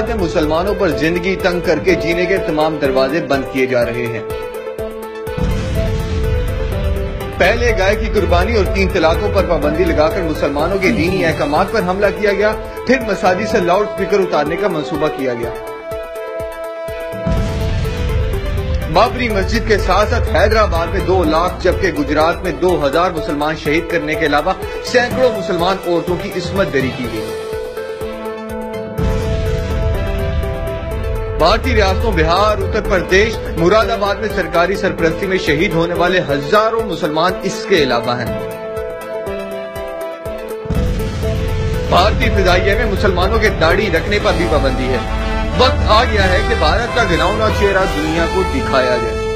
में मुसलमानों पर ज़िंदगी तंग करके जीने के तमाम दरवाजे बंद किए जा रहे हैं। पहले गाय की कुर्बानी और तीन तलाकों पर पाबंदी लगाकर मुसलमानों के दीनी अहकाम पर हमला किया गया, फिर मसाजी से लाउड स्पीकर उतारने का मंसूबा किया गया। बाबरी मस्जिद के साथ साथ हैदराबाद में दो लाख, जबकि गुजरात में दो हज़ार मुसलमान शहीद करने के अलावा सैकड़ों मुसलमान औरतों की इसमत दरी की गई। भारतीय रियासतों, बिहार, उत्तर प्रदेश, मुरादाबाद में सरकारी सरपरस्ती में शहीद होने वाले हज़ारों मुसलमान इसके अलावा हैं। भारतीय फिजाइया में मुसलमानों के दाढ़ी रखने पर भी पाबंदी है। वक्त आ गया है कि भारत का घिनौना चेहरा दुनिया को दिखाया जाए।